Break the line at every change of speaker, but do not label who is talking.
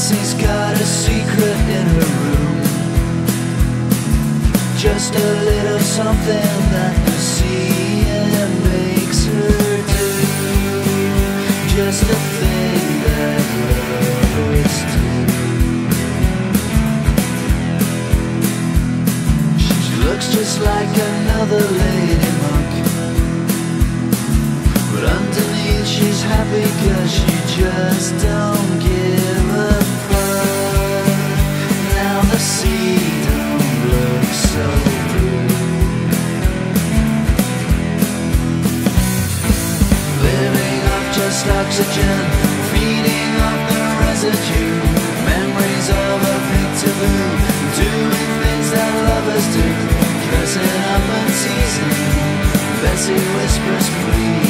Bessie's got a secret in her room. Just a little something that the seeing makes her do. Just a thing that lovers do. She looks just like another lady monk. But underneath she's happy cause she just don't oxygen, feeding on the residue. Memories of a peekaboo, doing things that lovers do. Dressing up and teasing. Bessie whispers, please